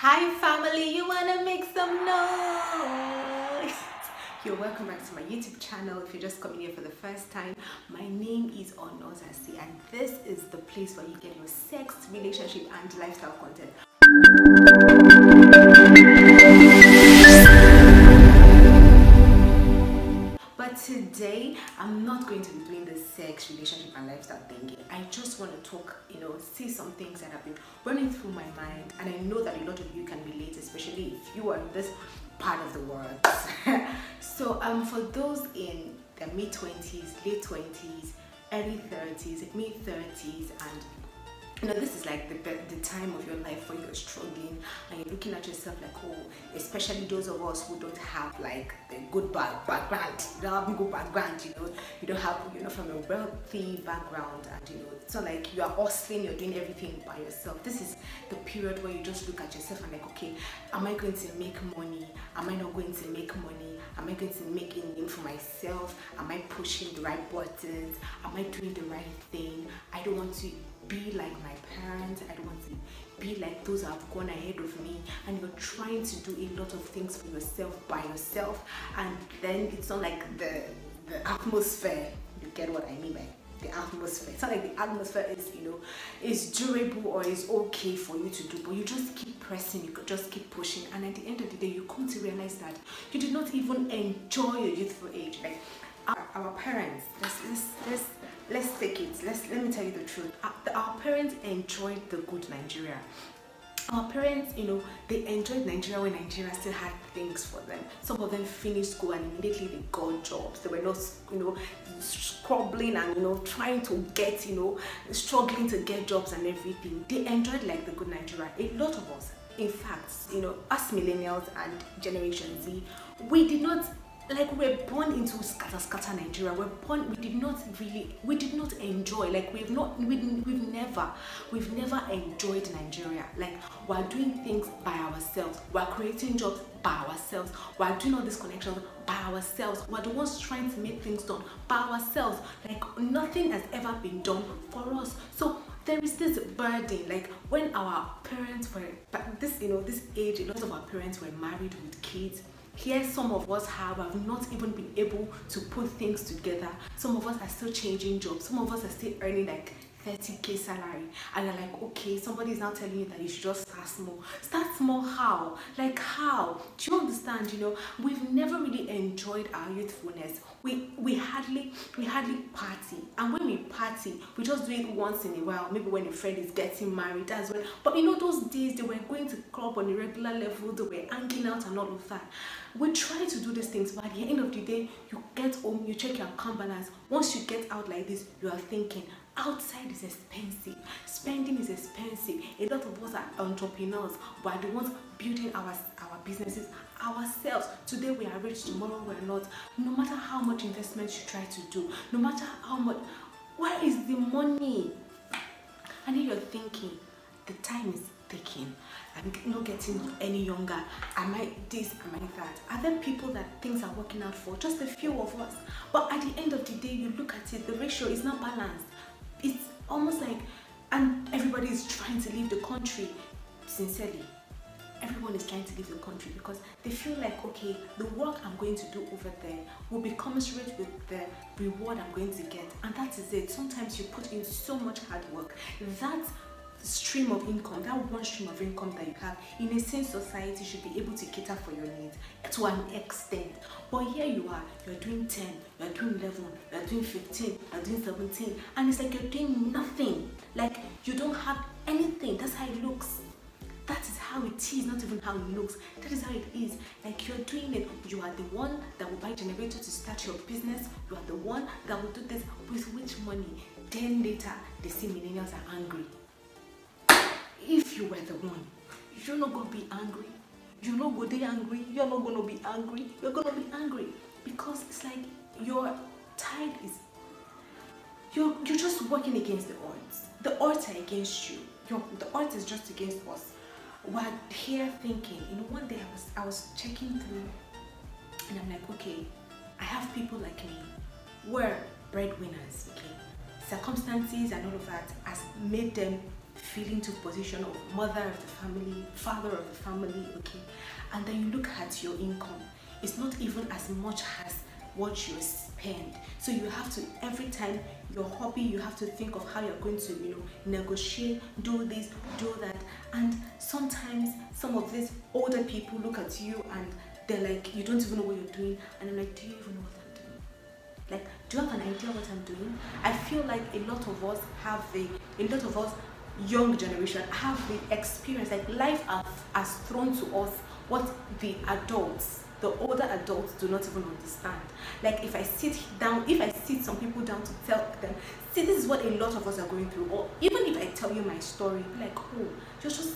Hi family, you wanna make some noise? You're welcome back to my YouTube channel. If you're just coming here for the first time, my name is Onozasi and this is the place where you get your sex, relationship and lifestyle content. Going to be doing the sex, relationship, and lifestyle thing. I just want to talk, you know, see some things that have been running through my mind, and I know that a lot of you can relate, especially if you are in this part of the world. so, um, for those in their mid 20s, late 20s, early 30s, mid 30s, and you know this is like the, the time of your life where you're struggling and you're looking at yourself like oh especially those of us who don't have like a good back, background you don't have a good background you know you don't have you know from a wealthy background and you know not like you are hustling you're doing everything by yourself. This is the period where you just look at yourself and like okay am i going to make money? Am i not going to make money? Am i going to make a name for myself? Am i pushing the right buttons? Am i doing the right thing? I don't want to be like my parents i don't want to be like those who have gone ahead of me. And you're trying to do a lot of things for yourself by yourself. And then it's not like the the atmosphere you get what i mean by the atmosphere. It's not like the atmosphere is you know is durable or is okay for you to do but you just keep pressing you just keep pushing. And at the end of the day you come to realize that you did not even enjoy your youthful age. Like our, our parents let's, let's let's let's take it. Let's let me tell you the truth. Uh, our, our parents enjoyed the good nigeria. Our parents you know they enjoyed nigeria when nigeria still had things for them. Some of them finished school and immediately they got jobs. They were not you know scrabbling and you know trying to get you know struggling to get jobs and everything. They enjoyed like the good nigeria. A lot of us in fact you know us millennials and generation z we did not like we're born into scatter scatter nigeria. We're born we did not really we did not enjoy like we've not we, we've never we've never enjoyed nigeria. Like we're doing things by ourselves. We're creating jobs by ourselves. We're doing all these connections by ourselves. We're the ones trying to make things done by ourselves. Like nothing has ever been done for us. So there is this burden. Like when our parents were but this you know this age a lot of our parents were married with kids here some of us have, have not even been able to put things together. Some of us are still changing jobs. Some of us are still earning like 30k salary. And you're like okay somebody is now telling you that you should just start small. Start small how? Like how? Do you understand you know? We've never really enjoyed our youthfulness. We we hardly we hardly party. And when we party we just do it once in a while. Maybe when a friend is getting married as well. But you know those days they were going to club on a regular level. They were hanging out and all of that. We try to do these things but at the end of the day you get home you check your account balance. Once you get out like this you are thinking outside is expensive. Spending is expensive. A lot of us are entrepreneurs. We are the ones building our our businesses ourselves. Today we are rich tomorrow we're not. No matter how much investment you try to do no matter how much where is the money? And then you're thinking the time is ticking. I'm not getting any younger. Am i this? Am i that? Are there people that things are working out for? Just a few of us. But at the end of the day you look at it the ratio is not balanced it's almost like and everybody is trying to leave the country. Sincerely everyone is trying to leave the country because they feel like okay the work i'm going to do over there will be commensurate with the reward i'm going to get. And that is it. Sometimes you put in so much hard work. That stream of income that one stream of income that you have in a sense society should be able to cater for your needs to an extent. But here you are you're doing 10 you're doing 11 you're doing 15 you're doing 17 and it's like you're doing nothing. Like you don't have anything. That's how it looks. That is how it is not even how it looks. That is how it is. Like you're doing it. You are the one that will buy generator to start your business. You are the one that will do this. With which money? Then later they see millennials are angry if you were the one you're not gonna be angry. You're not gonna be angry. You're not gonna be angry. You're gonna be angry because it's like your tide is you're you're just working against the odds. The odds are against you. The odds is just against us. We're here thinking you know one day i was i was checking through and i'm like okay i have people like me we're breadwinners okay? Circumstances and all of that has made them feeling to position of mother of the family, father of the family, okay? And then you look at your income. It's not even as much as what you spend. So you have to every time your hobby, you have to think of how you're going to, you know, negotiate, do this, do that. And sometimes some of these older people look at you and they're like, you don't even know what you're doing. And I'm like, do you even know what I'm doing? Like, do you have an idea what I'm doing? I feel like a lot of us have the, a lot of us young generation have the experience, like life has, has thrown to us what the adults the older adults do not even understand. Like if I sit down, if I sit some people down to tell them, see this is what a lot of us are going through, or even if I tell you my story, like oh, you're just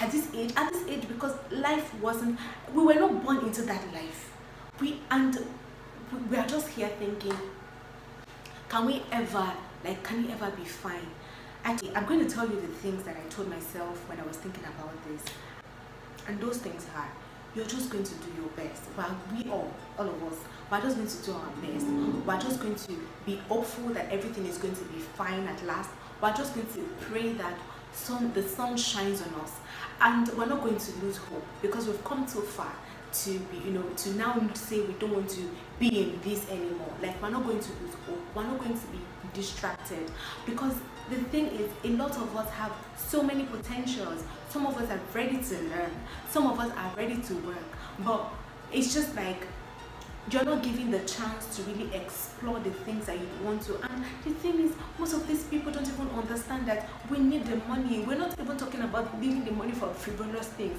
at this age, at this age because life wasn't, we were not born into that life. We and we are just here thinking, can we ever, like, can we ever be fine? I'm going to tell you the things that I told myself when I was thinking about this. And those things are you're just going to do your best. But we all, all of us, we're just going to do our best. We're just going to be hopeful that everything is going to be fine at last. We're just going to pray that the sun shines on us. And we're not going to lose hope because we've come too far to be, you know, to now say we don't want to be in this anymore. Like we're not going to hope. We're not going to be distracted. Because the thing is a lot of us have so many potentials. Some of us are ready to learn. Some of us are ready to work. But it's just like you're not giving the chance to really explore the things that you want to. And the thing is most of these people don't even understand that we need the money. We're not even talking about needing the money for frivolous things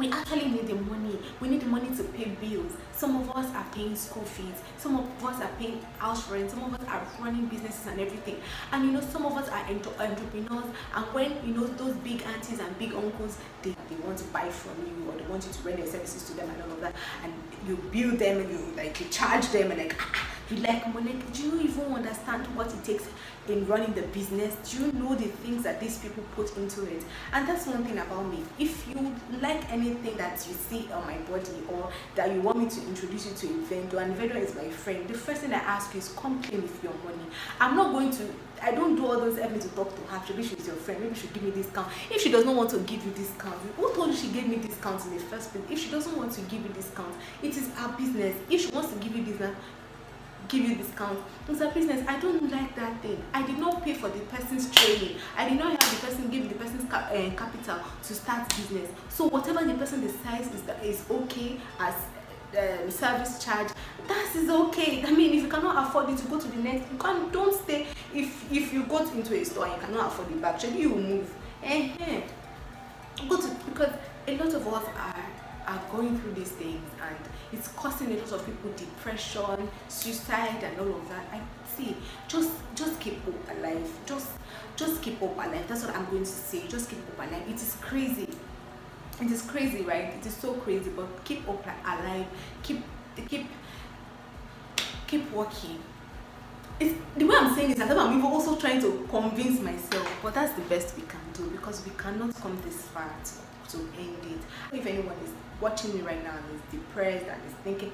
we actually need the money. We need the money to pay bills. Some of us are paying school fees. Some of us are paying house rent. Some of us are running businesses and everything. And you know some of us are entrepreneurs. And when you know those big aunties and big uncles they, they want to buy from you or they want you to rent their services to them and all of that. And you bill them and you like you charge them and like like money do you even understand what it takes in running the business do you know the things that these people put into it and that's one thing about me if you like anything that you see on my body or that you want me to introduce you to a vendor and vendor is my friend the first thing i ask you is come clean with your money i'm not going to I don't do all those me to talk to her. Maybe she's your friend. Maybe she'll give me discount. If she does not want to give you discount, who told you she gave me discount in the first place? If she doesn't want to give you discount, it is her business. If she wants to give you discount, give you discount. A business i don't like that thing. I did not pay for the person's training. I did not have the person give the person's cap uh, capital to start business. So whatever the person decides is that is okay as um, service charge that is okay. I mean if you cannot afford it to go to the next you can't don't stay. If if you go into a store and you cannot afford it back actually you move. Eh, eh. go to because a lot of us are are going through these things and it's causing a lot of people depression suicide and all of that. I see just just keep hope alive. Just just keep hope alive. That's what i'm going to say. Just keep hope alive. It is crazy. It is crazy right? It is so crazy but keep hope alive. Keep keep keep working it's, the way I'm saying is that I'm even also trying to convince myself, but that's the best we can do because we cannot come this far to, to end it. If anyone is watching me right now and is depressed and is thinking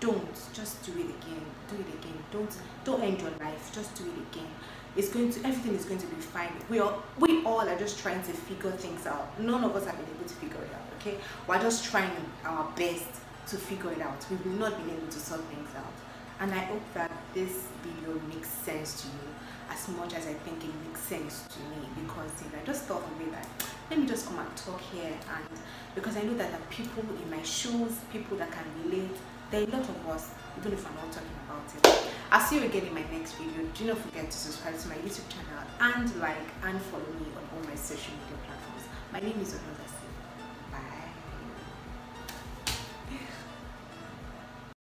don't just do it again do it again. Don't don't end your life just do it again. It's going to everything is going to be fine. We all we all are just trying to figure things out. None of us have been able to figure it out okay? We're just trying our best to figure it out. We've not been able to sort things out. And i hope that this video makes sense to you as much as i think it makes sense to me because i just thought of it that let me just come and talk here and because I know that are people in my shoes, people that can relate. There are a lot of us, even if I'm not talking about it. I'll see you again in my next video. Do not forget to subscribe to my YouTube channel and like and follow me on all my social media platforms. My name is Onoda